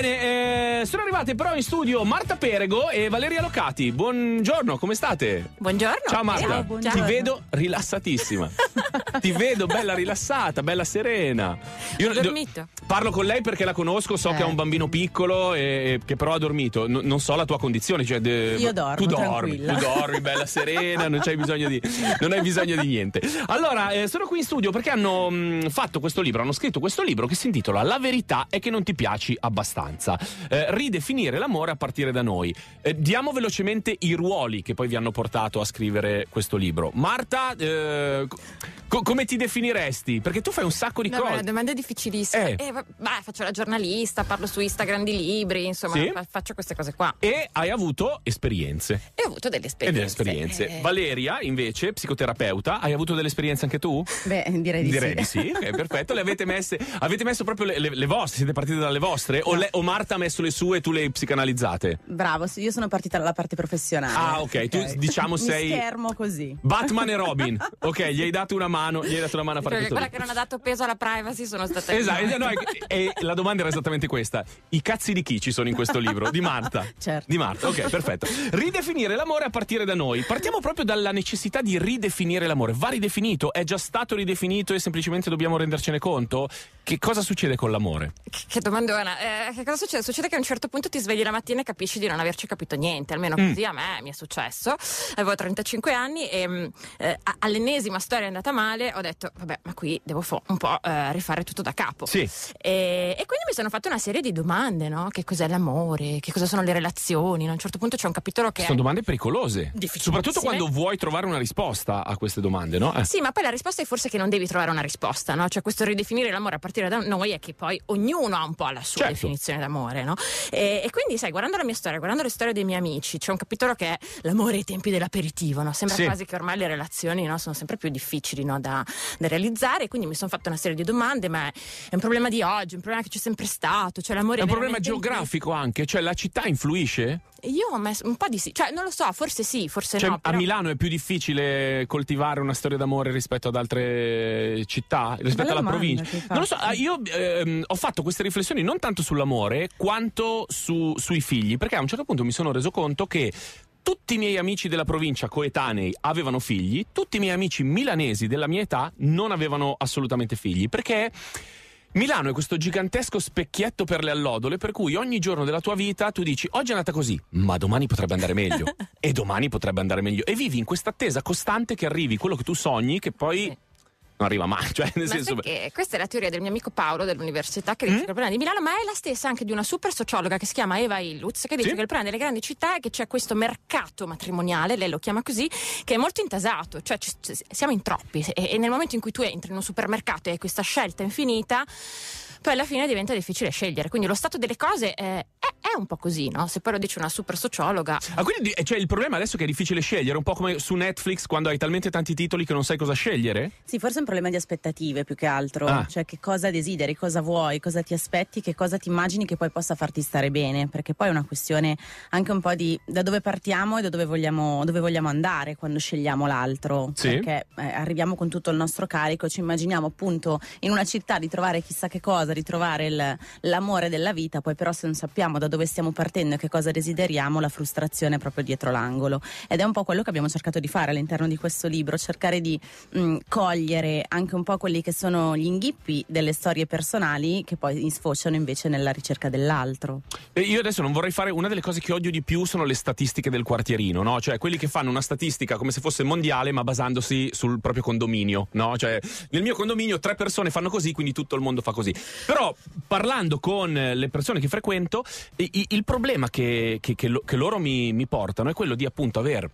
Bene, eh, sono arrivate però in studio Marta Perego e Valeria Locati. Buongiorno, come state? Buongiorno. Ciao Marta, Ciao, ti vedo rilassatissima. ti vedo bella rilassata, bella serena. Io ho dormito. Parlo con lei perché la conosco, so Eh. che ha un bambino piccolo e, che però ha dormito. N- non so la tua condizione. Cioè de- Io dormo, Tu dormi, tu dormi, bella serena, non c'hai bisogno di, non hai bisogno di niente. Allora, eh, sono qui in studio perché hanno mh, fatto questo libro, hanno scritto questo libro che si intitola La verità è che non ti piaci abbastanza. Eh, ridefinire l'amore a partire da noi. Eh, diamo velocemente i ruoli che poi vi hanno portato a scrivere questo libro. Marta, eh, co- come ti definiresti? Perché tu fai un sacco di No, ma cose. la domanda è difficilissima. Eh. Eh, beh, faccio la giornalista, parlo su Instagram di libri, insomma, Sì. fa- faccio queste cose qua. E hai avuto esperienze. E ho avuto delle E esperienze. delle esperienze. Eh, Valeria, invece, psicoterapeuta, hai avuto delle esperienze anche tu? Beh, direi di Direi sì. di sì, ok, perfetto. Le avete messe, avete messo proprio le, le- le vostre, siete partite dalle vostre? O, No. le- o Marta ha messo le sue e tu le hai psicanalizzate? Bravo, io sono partita dalla parte professionale. Ah, ok, tu, diciamo, Mi sei- schermo così. Batman e Robin. Ok, gli hai dato una mano, gli hai dato una mano a fare perché tutto. quella che non ha dato peso alla privacy sono state Esatto, io. no, e, e la domanda era esattamente questa. I cazzi di chi ci sono in questo libro? Di Marta. Certo. Di Marta, ok, perfetto. Ridefinire l'amore a partire da noi. Partiamo proprio dalla necessità di ridefinire l'amore. Va ridefinito? È già stato ridefinito e semplicemente dobbiamo rendercene conto? Che cosa succede con l'amore? Che, che domandona. Eh, che cosa succede? Succede che a un certo punto ti svegli la mattina e capisci di non averci capito niente. Almeno Mm. così a me mi è successo. Avevo 35 anni e mh, eh, all'ennesima storia è andata male. Ho detto, vabbè, ma qui devo fo- un po' eh, rifare tutto da capo. Sì. E, e quindi mi sono fatta una serie di domande, no? Che cos'è l'amore? Che cosa sono le relazioni? A un certo punto c'è un capitolo che Sono domande pericolose. Soprattutto quando vuoi trovare una risposta a queste domande, no? Eh. Sì, ma poi la risposta è forse che non devi trovare una risposta, no? Cioè questo ridefinire l'amore a partire da noi è che poi ognuno ha un po' la sua Certo. definizione d'amore, no? E, e quindi, sai, guardando la mia storia, guardando le storie dei miei amici, c'è un capitolo che è l'amore ai tempi dell'aperitivo, no? Sembra Sì. quasi che ormai le relazioni no, sono sempre più difficili no, da, da realizzare, quindi mi sono fatta una serie di domande, ma è, è un problema di oggi, un problema che c'è sempre stato, cioè l'amore È un problema geografico anche, cioè la città influisce? Io ho messo un po' di sì, cioè non lo so, forse sì, forse Cioè, no. a però- Milano è più difficile coltivare una storia d'amore rispetto ad altre città, rispetto alla provincia. Non lo so, ah, io ehm, ho fatto queste riflessioni non tanto sull'amore quanto su- sui figli, perché a un certo punto mi sono reso conto che tutti i miei amici della provincia coetanei avevano figli, tutti i miei amici milanesi della mia età non avevano assolutamente figli, perché Milano è questo gigantesco specchietto per le allodole, per cui ogni giorno della tua vita tu dici oggi è andata così, ma domani potrebbe andare meglio, e domani potrebbe andare meglio, e vivi in questa attesa costante che arrivi quello che tu sogni, che poi. Non arriva mai. Cioè, nel Ma senso, che questa è la teoria del mio amico Paolo dell'università che dice Mm? che il problema di Milano, ma è la stessa anche di una super sociologa che si chiama Eva Illuz, che dice Sì. che il problema delle grandi città è che c'è questo mercato matrimoniale, lei lo chiama così, che è molto intasato, cioè ci- ci- siamo in troppi e, e nel momento in cui tu entri in un supermercato e hai questa scelta infinita, poi alla fine diventa difficile scegliere. Quindi lo stato delle cose eh, è, è un po' così, no? Se poi lo dice una super sociologa. Ah, quindi di- cioè, il problema adesso è che è difficile scegliere, un po' come su Netflix quando hai talmente tanti titoli che non sai cosa scegliere? Sì, forse è un problema di aspettative più che altro. Ah. Cioè, che cosa desideri, cosa vuoi, cosa ti aspetti, che cosa ti immagini che poi possa farti stare bene. Perché poi è una questione anche un po' di da dove partiamo e da dove vogliamo, dove vogliamo andare quando scegliamo l'altro. Sì. Perché eh, arriviamo con tutto il nostro carico, ci immaginiamo appunto in una città di trovare chissà che cosa, di trovare il- l'amore della vita, poi però se non sappiamo da dove stiamo partendo e che cosa desideriamo, la frustrazione è proprio dietro l'angolo. Ed è un po' quello che abbiamo cercato di fare all'interno di questo libro, cercare di mh, cogliere anche un po' quelli che sono gli inghippi delle storie personali che poi sfociano invece nella ricerca dell'altro. E io adesso non vorrei fare una delle cose che odio di più sono le statistiche del quartierino, no? Cioè quelli che fanno una statistica come se fosse mondiale ma basandosi sul proprio condominio, no? Cioè nel mio condominio tre persone fanno così, quindi tutto il mondo fa così. Però parlando con le persone che frequento, il problema che, che- che loro mi, mi portano è quello di appunto aver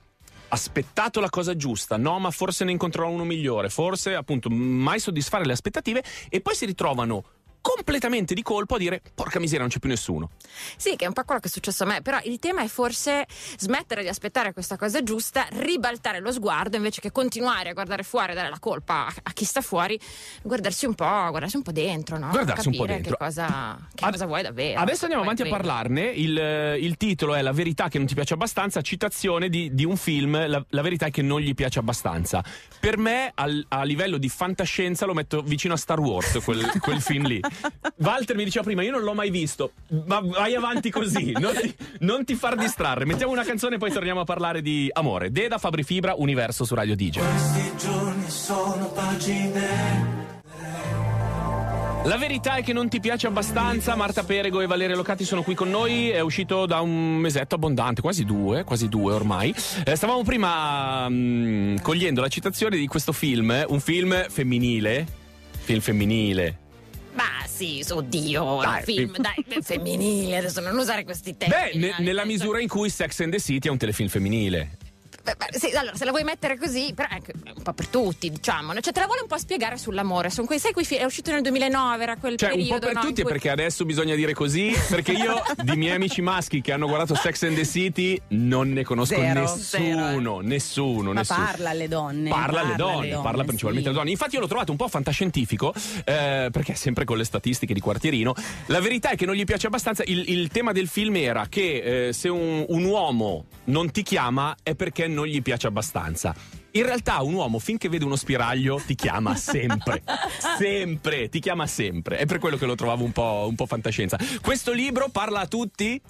aspettato la cosa giusta, no, ma forse ne incontrerò uno migliore, forse appunto mai soddisfare le aspettative e poi si ritrovano completamente di colpo a dire porca miseria non c'è più nessuno. Sì, che è un po' quello che è successo a me, però il tema è forse smettere di aspettare questa cosa giusta, ribaltare lo sguardo invece che continuare a guardare fuori e dare la colpa a, chi sta fuori, guardarsi un po', guardarsi un po' dentro, no? Guardarsi un po' dentro. Che cosa, che Ad- cosa vuoi davvero. Adesso andiamo avanti a parlarne. Il, eh, il titolo è La verità che non ti piace abbastanza, citazione di, di un film, la, La verità è che non gli piace abbastanza. Per me, al- a livello di fantascienza, lo metto vicino a Star Wars, quel, quel film lì. Walter mi diceva prima, io non l'ho mai visto, ma vai avanti così, non ti, non ti far distrarre. Mettiamo una canzone e poi torniamo a parlare di amore. Deda Fabri Fibra, Universo su Radio DJ. Questi giorni sono pagine La verità è che non ti piace abbastanza. Marta Perego e Valeria Locati sono qui con noi. È uscito da un mesetto abbondante, quasi due, quasi due ormai. Eh, stavamo prima mh, cogliendo la citazione di questo film, un film femminile. Film femminile. Ma sì, oddio, Dai, un film, fi- dai, femminile, adesso non usare questi Beh, termini. ne- dai, nella misura in cui Sex and the City è un telefilm femminile. Beh, beh, sì, allora, se la vuoi mettere così, però è un po' per tutti, diciamo. no? Cioè, te la vuole un po' spiegare sull'amore. Sono quei, sai, quei film, è uscito nel 2009, era quel Cioè, un periodo. po' per no, tutti, cui- perché adesso bisogna dire così. Perché io, di miei amici maschi che hanno guardato Sex and the City, non ne conosco Zero. nessuno. Nessuno, Ma nessuno. parla alle donne. Parla alle donne, parla principalmente sì. alle donne. Infatti, io l'ho trovato un po' fantascientifico, eh, perché è sempre con le statistiche di quartierino. La verità è che non gli piace abbastanza. Il, il tema del film era che eh, se un, un uomo non ti chiama è perché non gli piace abbastanza. In realtà un uomo finché vede uno spiraglio ti chiama sempre, sempre, ti chiama sempre. È per quello che lo trovavo un po', un po' fantascienza. Questo libro parla a tutti,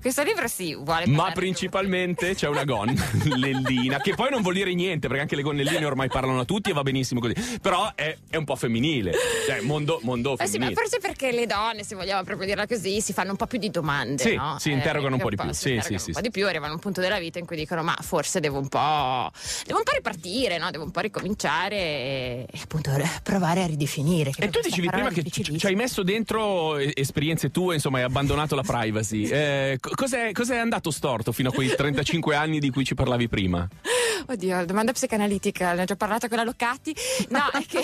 Questo libro sì, vuole ma principalmente c'è una gonnellina, che poi non vuol dire niente, perché anche le gonnelline ormai parlano a tutti e va benissimo così. Però è, è un po' femminile, cioè mondo, mondo Eh sì, ma femminile. forse perché le donne, se vogliamo proprio dirla così, si fanno un po' più di domande. Sì, no? si interrogano un po' di più. Sì, sì, sì, un po' sì. di più, arrivano a un punto della vita in cui dicono: Ma forse devo un po'. Devo un po' ripartire, no? Devo un po' ricominciare e appunto provare a ridefinire. che E tu dicevi prima che ci, hai messo dentro esperienze tue, insomma, hai abbandonato la privacy. Eh, co- cos'è, cos'è andato storto fino a quei 35 anni di cui ci parlavi prima? Oddio, domanda psicanalitica, ne ho già parlato con la Locati. No, è che,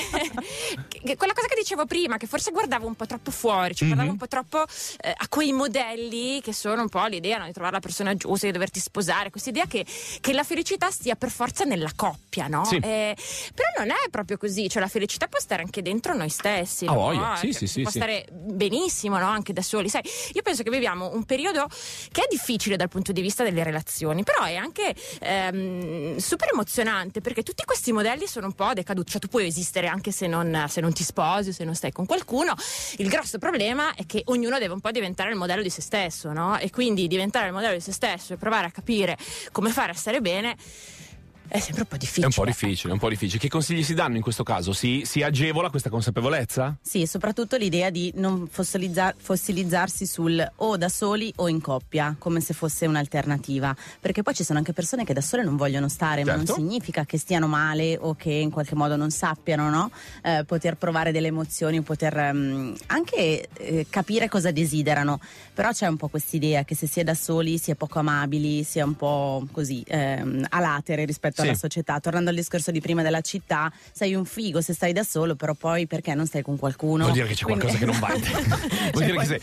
che quella cosa che dicevo prima, che forse guardavo un po' troppo fuori, cioè guardavo Mhm. un po' troppo eh, a quei modelli che sono un po' l'idea no, di trovare la persona giusta, di doverti sposare, questa idea che, che la felicità stia per forza nella coppia, no? Sì. Eh, però non è proprio così, cioè la felicità può stare anche dentro noi stessi. Ah, no? voglia, sì, Eh, sì, sì, Può sì. stare benissimo, no? Anche da soli. Sai, io penso che viviamo un periodo che è difficile dal punto di vista delle relazioni, però è anche ehm, super emozionante perché tutti questi modelli sono un po' decaduti. Cioè, tu puoi esistere anche se non, se non ti sposi, se non stai con qualcuno. Il grosso problema è che ognuno deve un po' diventare il modello di se stesso, no? E quindi diventare il modello di se stesso e provare a capire come fare a stare bene. È sempre un po' difficile. È un po' difficile, è un po' difficile. Che consigli si danno in questo caso? Si, si agevola questa consapevolezza? Sì, soprattutto l'idea di non fossilizza- fossilizzarsi sul o da soli o in coppia, come se fosse un'alternativa. Perché poi ci sono anche persone che da sole non vogliono stare, ma non Certo. significa che stiano male o che in qualche modo non sappiano no? Eh, poter provare delle emozioni, poter ehm, anche eh, capire cosa desiderano. Però c'è un po' quest'idea che se si è da soli si è poco amabili, si è un po' così ehm, a latere rispetto Sì. alla società. Tornando al discorso di prima della città, sei un figo se stai da solo, però poi perché non stai con qualcuno? Vuol dire che c'è Quindi- qualcosa che non va. Vuol dire che poi- sei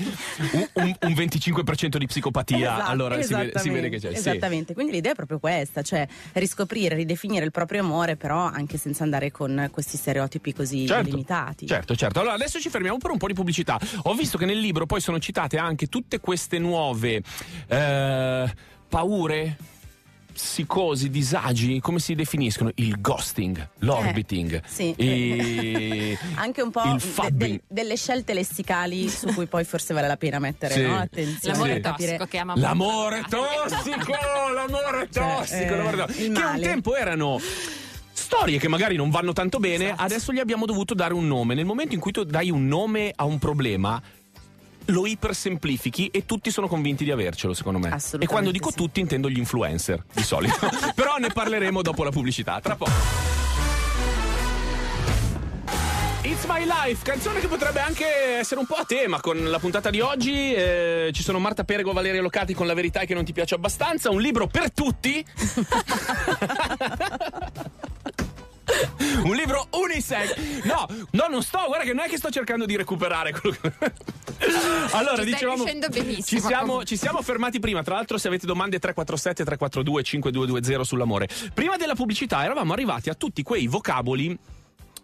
un, un- un 25% di psicopatia. Esatto, allora si vede, si vede che c'è. sì. Esattamente, quindi l'idea è proprio questa, cioè riscoprire, ridefinire il proprio amore, però anche senza andare con questi stereotipi così Certo, limitati. Certo, certo. Allora adesso ci fermiamo per un po' di pubblicità. Ho visto che nel libro poi sono citate anche tutte queste nuove eh, paure. Psicosi, disagi, come si definiscono? Il ghosting, l'orbiting, Eh, sì. i- Anche un po' il de- del- delle scelte lessicali su cui poi forse vale la pena mettere Sì. no? attenzione. L'amore Sì. tossico che ama L'amore tossico, l'amore Cioè, tossico, eh, l'amore tossico. il che un tempo erano storie che magari non vanno tanto bene, Esatto. adesso gli abbiamo dovuto dare un nome. Nel momento in cui tu dai un nome a un problema, lo ipersemplifichi e tutti sono convinti di avercelo, secondo me. E quando dico sì. tutti intendo gli influencer, di solito. Però ne parleremo dopo la pubblicità, tra poco. It's My Life, canzone che potrebbe anche essere un po' a tema con la puntata di oggi. Eh, ci sono Marta Perego, Valeria Locati con La verità che non ti piace abbastanza. Un libro per tutti. Un libro unisex. No, no, non sto, guarda che non è che sto cercando di recuperare quello che... Allora, Ci dicevamo Ci siamo, ci siamo fermati prima. Tra l'altro, se avete domande 347 342 5220 sull'amore. Prima della pubblicità eravamo arrivati a tutti quei vocaboli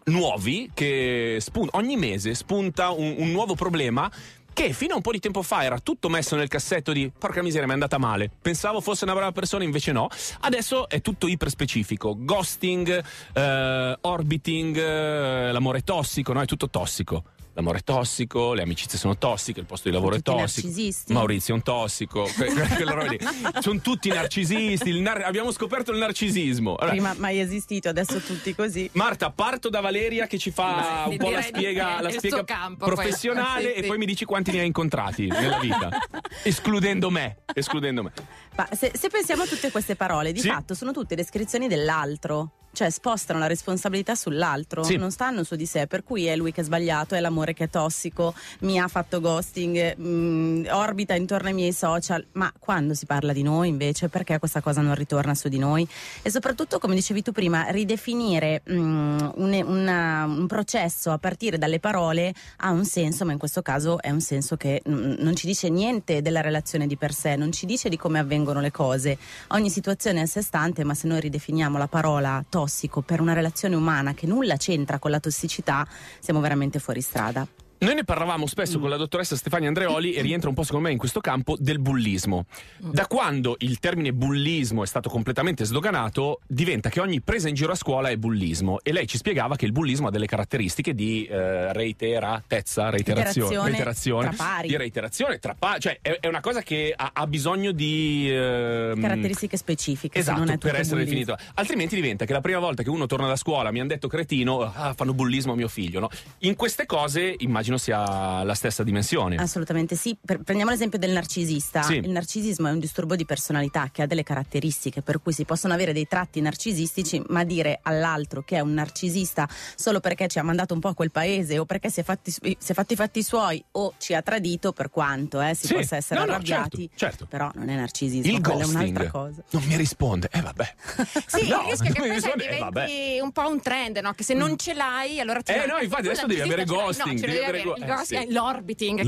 nuovi che spun- ogni mese spunta un, un nuovo problema che fino a un po' di tempo fa era tutto messo nel cassetto di porca miseria mi è andata male pensavo fosse una brava persona invece no. Adesso è tutto iper specifico ghosting eh, orbiting eh, l'amore tossico no è tutto tossico l'amore è tossico, le amicizie sono tossiche, il posto di lavoro Tutti è tossico. narcisisti. Maurizio è un tossico. Sono tutti narcisisti, il nar- abbiamo scoperto il narcisismo. Allora, Prima mai esistito, adesso tutti così. Marta, parto da Valeria che ci fa Sì, un po' la spiega, la spiega campo professionale questo. Sì, e sì. poi mi dici quanti ne hai incontrati nella vita. escludendo me, escludendo me. Ma se, se pensiamo a tutte queste parole, di Sì. fatto sono tutte descrizioni dell'altro. Cioè spostano la responsabilità sull'altro, Sì. non stanno su di sé, per cui è lui che è sbagliato, è l'amore che è tossico, mi ha fatto ghosting, mh, orbita intorno ai miei social, ma quando si parla di noi invece perché questa cosa non ritorna su di noi? E soprattutto, come dicevi tu prima, ridefinire mh, un, una- un processo a partire dalle parole ha un senso, ma in questo caso è un senso che mh, non ci dice niente della relazione di per sé, non ci dice di come avvengono le cose. Ogni situazione è a sé stante, ma se noi ridefiniamo la parola tossico per una relazione umana che nulla c'entra con la tossicità, siamo veramente fuori strada. Noi ne parlavamo spesso con la dottoressa Stefania Andreoli e rientra un po' secondo me in questo campo del bullismo. Da quando il termine bullismo è stato completamente sdoganato, diventa che ogni presa in giro a scuola è bullismo e lei ci spiegava che il bullismo ha delle caratteristiche di eh, reiteratezza, reiterazione, Iterazione reiterazione, tra pari. di reiterazione tra pari, cioè è, è una cosa che ha, ha bisogno di ehm, Caratteristiche specifiche, Esatto, per essere definito. Altrimenti diventa che la prima volta che uno torna da scuola mi hanno detto cretino, ah, fanno bullismo a mio figlio. No? In queste cose immagino sia la stessa dimensione. Assolutamente sì. Per- prendiamo l'esempio del narcisista. Sì. Il narcisismo è un disturbo di personalità che ha delle caratteristiche per cui si possono avere dei tratti narcisistici, ma dire all'altro che è un narcisista solo perché ci ha mandato un po' a quel paese o perché si è, fatti, si è fatto i fatti suoi o ci ha tradito per quanto eh, si Sì. possa essere No, no, arrabbiati. certo, certo. Però non è narcisismo, Il quella è ghosting un'altra cosa. non mi risponde. Eh vabbè. Sì, No, il rischio è che poi eh, diventi un po' un trend, no? Che se non ce l'hai, allora ti Eh, no, infatti adesso devi avere ghosting, No, devi avere devi go- avere il eh, sì. l'orbiting, che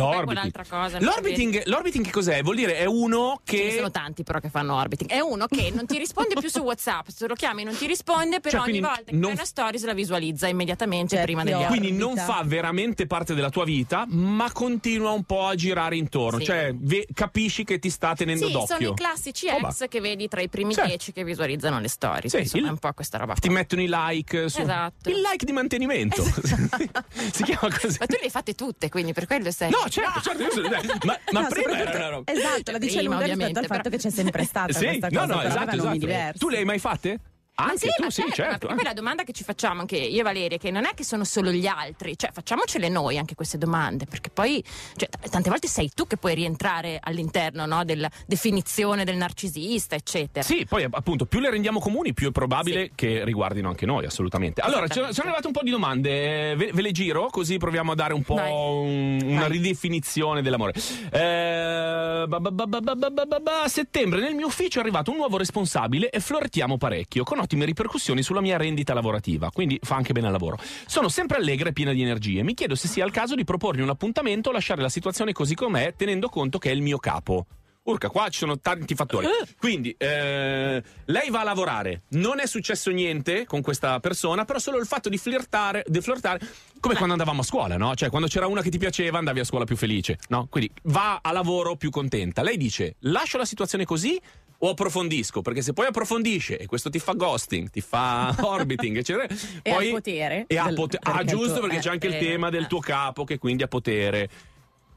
è cosa. L'orbiting, l'orbiting che cos'è? Vuol dire è uno Ce ne che sono tanti però che fanno orbiting. È uno che non ti risponde più su WhatsApp, se lo chiami non ti risponde, però Cioè, ogni volta che non- fai una stories la visualizza immediatamente Cioè, prima ti degli altri. Quindi non fa veramente parte della tua vita, ma continua un po' a girare intorno. Sì. Cioè, ve- capisci che ti sta tenendo Sì, sono d'occhio. i classici Oh, ex che vedi tra i primi Sì. dieci che visualizzano le stories. Sì, Insomma, il- è un po' questa roba Ti qua. mettono i like su Esatto. il like di mantenimento. si chiama così. Ma tu le hai fatte tutte, quindi per quello sei. No, certo, certo, io sono- ma, ma No, prima era una roba. Esatto, la dice Prima, lunga rispetto ovviamente, al fatto però- che c'è sempre stata Sì, questa no, cosa, no, esatto, esatto. Tu le hai mai fatte? Anche sì, tu, sì, certo, certo. poi la domanda che ci facciamo anche io e Valeria, che non è che sono solo gli altri, cioè facciamocele noi anche queste domande, perché poi cioè, tante volte sei tu che puoi rientrare all'interno no, della definizione del narcisista, eccetera. Sì, poi appunto più le rendiamo comuni, più è probabile che riguardino anche noi, assolutamente. Allora, ci sono arrivate un po' di domande, ve, ve le giro così proviamo a dare un po' un- una ridefinizione dell'amore. Eh, a settembre nel mio ufficio è arrivato un nuovo responsabile e flirtiamo parecchio, con ottime ripercussioni sulla mia rendita lavorativa, quindi fa anche bene al lavoro. Sono sempre allegra e piena di energie. Mi chiedo se sia il caso di proporgli un appuntamento o lasciare la situazione così com'è, tenendo conto che è il mio capo. Urca, qua ci sono tanti fattori. Quindi, eh, lei va a lavorare, non è successo niente con questa persona, però solo il fatto di flirtare, di flirtare come quando andavamo a scuola, no? Cioè, quando c'era una che ti piaceva, andavi a scuola più felice, no? Quindi va a lavoro più contenta. Lei dice: lascio la situazione così o approfondisco? Perché se poi approfondisce e questo ti fa ghosting, ti fa orbiting, eccetera, E poi ha potere E ha del- pote- ah, il giusto, perché eh, c'è anche il eh, tema del eh. tuo capo che quindi ha potere.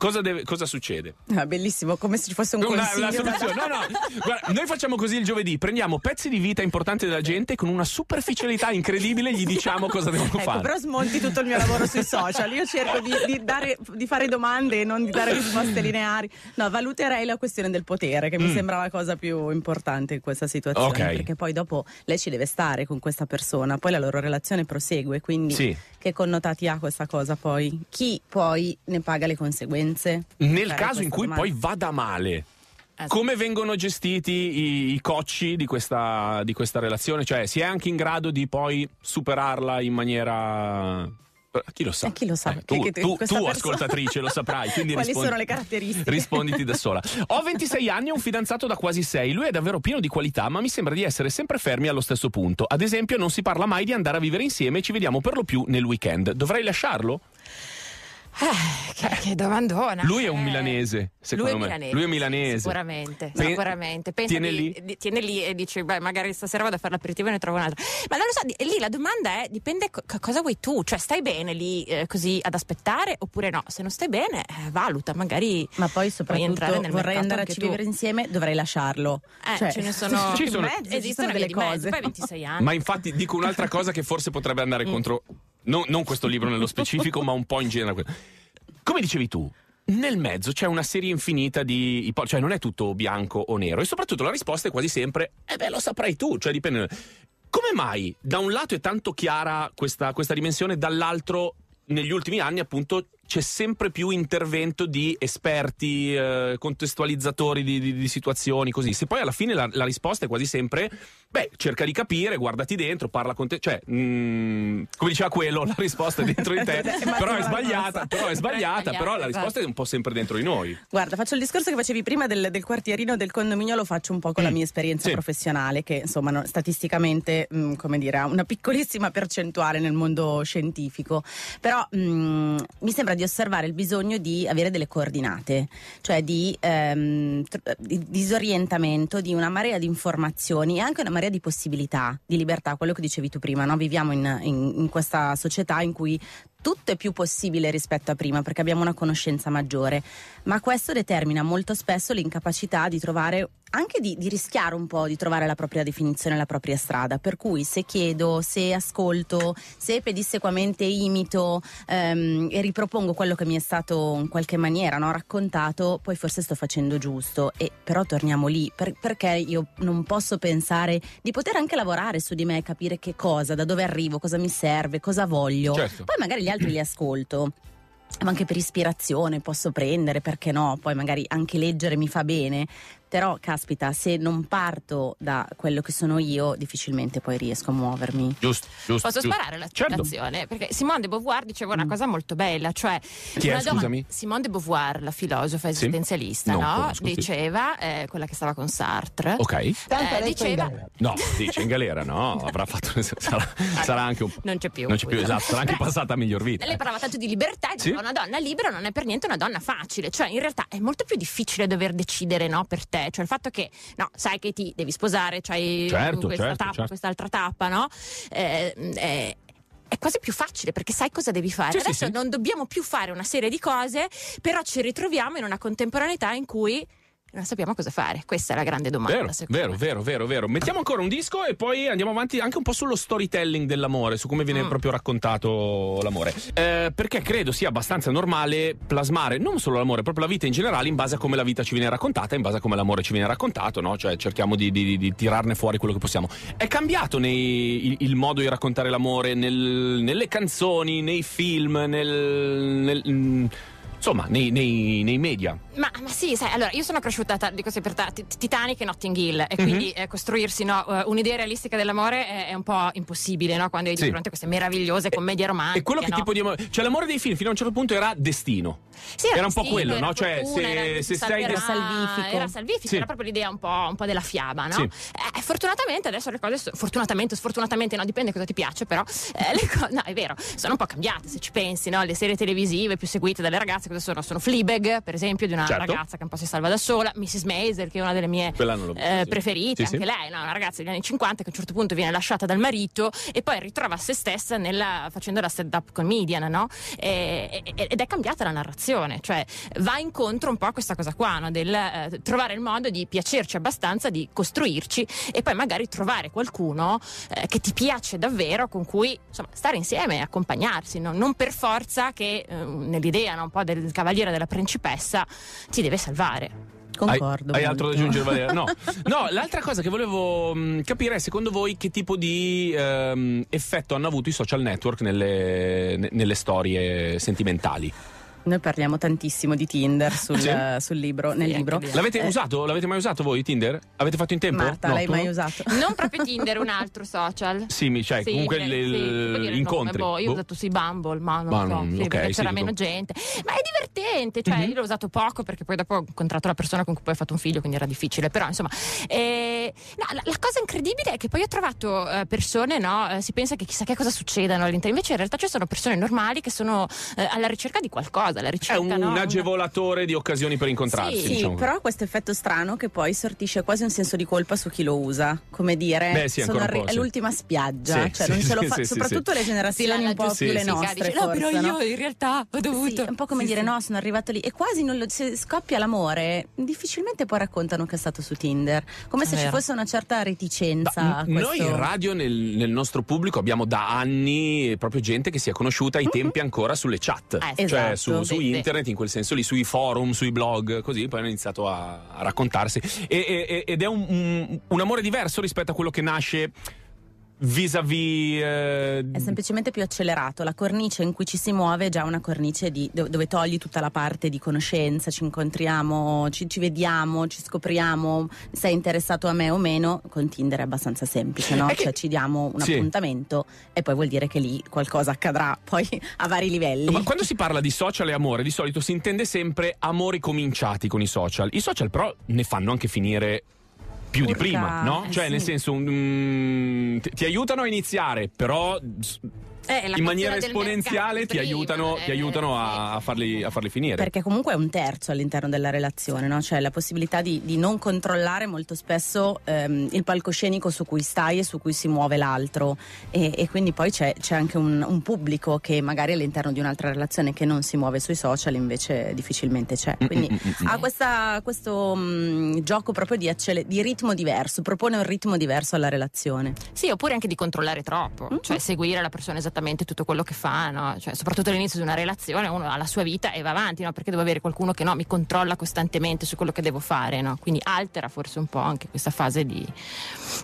Cosa, deve- cosa succede? Ah, bellissimo, come se ci fosse un Una, consiglio. una soluzione. No, no. Guarda, noi facciamo così il giovedì: prendiamo pezzi di vita importanti della gente con una superficialità incredibile, gli diciamo cosa devono Ecco, fare. però smonti tutto il mio lavoro sui social. Io cerco di, di dare- di fare domande e non di dare risposte lineari. No, valuterei la questione del potere, che mi Mm. sembra la cosa più importante in questa situazione. Ok. Perché poi dopo lei ci deve stare con questa persona, poi la loro relazione prosegue. Quindi Sì. che connotati ha questa cosa poi? Chi poi ne paga le conseguenze? Nel Fare caso in cui domanda. poi vada male. Eh. Come vengono gestiti i, i cocci di questa, di questa relazione? Cioè, si è anche in grado di poi superarla in maniera. Chi lo sa? Eh, chi lo sa? Eh, tu, tu- tu, persona- ascoltatrice, lo saprai. Quindi Quali rispondi- sono le caratteristiche? Risponditi da sola. Ho 26 anni e un fidanzato da quasi 6. Lui è davvero pieno di qualità, ma mi sembra di essere sempre fermi allo stesso punto. Ad esempio, non si parla mai di andare a vivere insieme e ci vediamo per lo più nel weekend. Dovrei lasciarlo? Eh, che, che domandona. Lui è un Eh, milanese, secondo lui è me. milanese. Lui è milanese. Sicuramente, Pen- sicuramente. Pensa tiene di- lì? di- tiene lì e dice, beh, magari stasera vado a fare l'aperitivo e ne trovo un'altra. Ma non lo so, di- lì la domanda è, dipende co- cosa vuoi tu. Cioè, stai bene lì eh, così ad aspettare oppure no? Se non stai bene, eh, valuta, magari... Ma poi soprattutto nel vorrei andare a tu. vivere insieme, dovrei lasciarlo. Eh, Cioè, ce ne sono... Ci sono- mezzo, ci Esistono sono delle cose. cose. Poi hai 26 anni. Ma infatti dico un'altra cosa che forse potrebbe andare Mm. contro, non, non questo libro nello specifico, ma un po' in generale. Come dicevi tu, nel mezzo c'è una serie infinita di cioè non è tutto bianco o nero e soprattutto la risposta è quasi sempre, eh beh lo saprai tu, cioè dipende. Come mai da un lato è tanto chiara questa, questa dimensione, dall'altro negli ultimi anni appunto c'è sempre più intervento di esperti, eh, contestualizzatori di, di- di situazioni, così. Se poi alla fine la, la risposta è quasi sempre, beh, cerca di capire, guardati dentro, parla con te, cioè, mm, come diceva quello, la risposta è dentro di te, però è sbagliata, però è sbagliata, però la risposta è un po' sempre dentro di noi. Guarda, faccio il discorso che facevi prima del, del quartierino del condominio, lo faccio un po' con la Mm, mia esperienza sì. professionale, che insomma no- statisticamente, mh, come dire, ha una piccolissima percentuale nel mondo scientifico. Però mh, mi sembra di osservare il bisogno di avere delle coordinate, cioè di, ehm, tr- di disorientamento, di una marea di informazioni e anche una marea di possibilità, di libertà, quello che dicevi tu prima, no? viviamo in- in- in questa società in cui tutto è più possibile rispetto a prima perché abbiamo una conoscenza maggiore, ma questo determina molto spesso l'incapacità di trovare, anche di, di rischiare un po' di trovare la propria definizione, la propria strada. Per cui se chiedo, se ascolto, se pedissequamente imito ehm, e ripropongo quello che mi è stato in qualche maniera no, raccontato, poi forse sto facendo giusto. E però torniamo lì, per- perché io non posso pensare di poter anche lavorare su di me, capire che cosa, da dove arrivo, cosa mi serve, cosa voglio. Certo. Poi magari gli altri li ascolto. Ma anche per ispirazione posso prendere, perché no? Poi magari anche leggere mi fa bene. Però, caspita, se non parto da quello che sono io, difficilmente poi riesco a muovermi. Giusto, giusto. Posso giusto. sparare la Certo. citazione? Perché Simone de Beauvoir diceva una Mm. cosa molto bella, cioè Chi è, una donna- scusami? Simone de Beauvoir, la filosofa Sì? esistenzialista, Non no? conosco, sì. diceva, eh, quella che stava con Sartre, Ok. eh, diceva No, dice in galera, no, avrà fatto sarà, sarà anche un non c'è più. Non c'è più, esatto, sarà anche passata a miglior vita. Lei parlava tanto di libertà e Sì. diceva una donna libera non è per niente una donna facile, cioè in realtà è molto più difficile dover decidere no, per te, cioè il fatto che no, sai che ti devi sposare, c'hai Certo, questa certo, tappa, certo. quest'altra tappa, no? Eh, eh, è quasi più facile perché sai cosa devi fare. Sì, sì, Adesso sì. non dobbiamo più fare una serie di cose, però ci ritroviamo in una contemporaneità in cui non sappiamo cosa fare. Questa è la grande domanda. Vero, vero, vero, vero, vero. Mettiamo ancora un disco e poi andiamo avanti anche un po' sullo storytelling dell'amore, su come viene Mm. proprio raccontato l'amore. Eh, perché credo sia abbastanza normale plasmare non solo l'amore, proprio la vita in generale in base a come la vita ci viene raccontata, in base a come l'amore ci viene raccontato, no? Cioè cerchiamo di, di- di tirarne fuori quello che possiamo. È cambiato nei- il, il modo di raccontare l'amore nel- nelle canzoni, nei film, nel... nel- mm, insomma, nei- nei- nei media. Ma, ma sì, sai, allora io sono cresciuta, ta- dico sempre, Tit- Titanic e Notting Hill e quindi Mhm. eh, costruirsi no, eh, un'idea realistica dell'amore è, è un po' impossibile, no? Quando hai di Sì. fronte a queste meravigliose commedie romantiche. E quello che no? tipo di amore. Cioè, l'amore dei film fino a un certo punto era destino. Sì, era un po' quello, era no? Cioè, fortuna, se- era- se sei de- salvifico. Era salvifico, Sì. era proprio l'idea un po', un po' della fiaba, no? Sì. Eh, fortunatamente adesso le cose, so- fortunatamente, sfortunatamente, no, dipende cosa ti piace, però eh, co- no, è vero, sono un po' cambiate se ci pensi, no? Le serie televisive più seguite dalle ragazze cosa sono? Sono Fleabag, per esempio, di una Certo. ragazza che un po' si salva da sola, Mrs. Maisel, che è una delle mie eh, preferite, Sì, anche sì. lei, no? una ragazza degli anni 50 che a un certo punto viene lasciata dal marito e poi ritrova se stessa nella, facendo la stand-up comedian, no? E- e- ed è cambiata la narrazione, cioè va incontro un po' a questa cosa qua, no? del eh, trovare il modo di piacerci abbastanza, di costruirci e poi magari trovare qualcuno eh, che ti piace davvero, con cui insomma, stare insieme e accompagnarsi, no? non per forza che eh, nell'idea no, un po' del cavaliere della principessa ti deve salvare. Concordo. Hai, hai altro da aggiungere, Valeria? No. no, l'altra cosa che volevo mh, capire è secondo voi che tipo di ehm, effetto hanno avuto i social network nelle, ne- nelle storie sentimentali? Noi parliamo tantissimo di Tinder sul, Sì? sul libro, nel Sì, libro. L'avete Eh, usato? L'avete mai usato voi Tinder? Avete fatto in tempo? Marta, No, l'hai tu mai usato? Non proprio Tinder, un altro social. Sì, mi- cioè, Sì, comunque le- sì, gli incontri. boh, io Boh. ho usato sì Bumble, ma non Ma so, non- sì, ok, perché sì, c'era dico- meno gente. Ma è divertente, cioè Mhm. io l'ho usato poco perché poi dopo ho incontrato la persona con cui poi ho fatto un figlio, quindi era difficile. Però insomma, eh, no, la, la cosa incredibile è che poi ho trovato eh, persone, no? eh, si pensa che chissà che cosa succedano all'interno, invece in realtà ci sono persone normali che sono eh, alla ricerca di qualcosa, È ricerca un, no? agevolatore di occasioni per incontrarsi. Sì, diciamo. però ha questo effetto strano che poi sortisce quasi un senso di colpa su chi lo usa. Come dire, Beh, sì, po', è l'ultima spiaggia. Sì, cioè, sì, non ce lo fa- sì, sì, soprattutto le generazioni un po' sì, più le sì. nostre. Dice, no, forse, però io no? in realtà ho dovuto. Sì, è un po' come Sì, dire sì. no, sono arrivato lì e quasi non lo- se scoppia l'amore, difficilmente poi raccontano che è stato su Tinder, come se È ci fosse una certa reticenza. Noi in radio, nel, nel nostro pubblico, abbiamo da anni proprio gente che si è conosciuta ai tempi ancora sulle chat, Eh, cioè esatto. su, su sì. internet, in quel senso lì, sui forum, sui blog, così poi hanno iniziato a, a raccontarsi. E- e- ed è un, un- un amore diverso rispetto a quello che nasce vis-à-vis. eh, È semplicemente più accelerato, la cornice in cui ci si muove è già una cornice di- do- dove togli tutta la parte di conoscenza, ci incontriamo, ci, ci vediamo, ci scopriamo, sei interessato a me o meno, con Tinder è abbastanza semplice, no? Che- Cioè ci diamo un Sì. appuntamento e poi vuol dire che lì qualcosa accadrà, poi a vari livelli. Ma quando si parla di social e amore, di solito si intende sempre amori cominciati con i social. I social, però, ne fanno anche finire più di Urca, prima, no? eh Cioè, sì. nel senso, mm, ti, ti aiutano a iniziare, però Eh, in maniera esponenziale ti prima, aiutano, eh, ti aiutano a, sì. a farli, a farli finire. Perché comunque è un terzo all'interno della relazione, no? cioè la possibilità di, di non controllare molto spesso ehm, il palcoscenico su cui stai e su cui si muove l'altro e, e quindi poi c'è, c'è anche un, un pubblico che magari all'interno di un'altra relazione che non si muove sui social invece difficilmente c'è. Quindi Mm, mm, mm, mm. ha questa- questo mm, gioco proprio di, accele- di ritmo diverso, propone un ritmo diverso alla relazione. Sì, oppure anche di controllare troppo, Mhm. cioè seguire la persona esattamente tutto quello che fa, no? Cioè, soprattutto all'inizio di una relazione uno ha la sua vita e va avanti, no? Perché devo avere qualcuno che no, mi controlla costantemente su quello che devo fare, no? Quindi altera forse un po' anche questa fase di,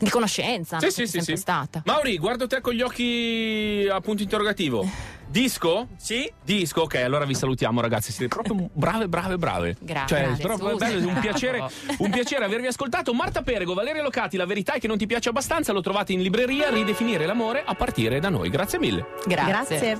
di conoscenza, Sì, sì, sì, sì. stata. Mauri, guardo te con gli occhi a punto interrogativo. Disco? Sì? Disco, ok, allora vi salutiamo ragazzi, siete proprio brave, brave, brave. Grazie, Cioè, grazie, proprio scusa. bello, un piacere, un piacere avervi ascoltato. Marta Perego, Valeria Locati, la verità è che non ti piace abbastanza, lo trovate in libreria, ridefinire l'amore a partire da noi. Grazie mille. Grazie. Grazie.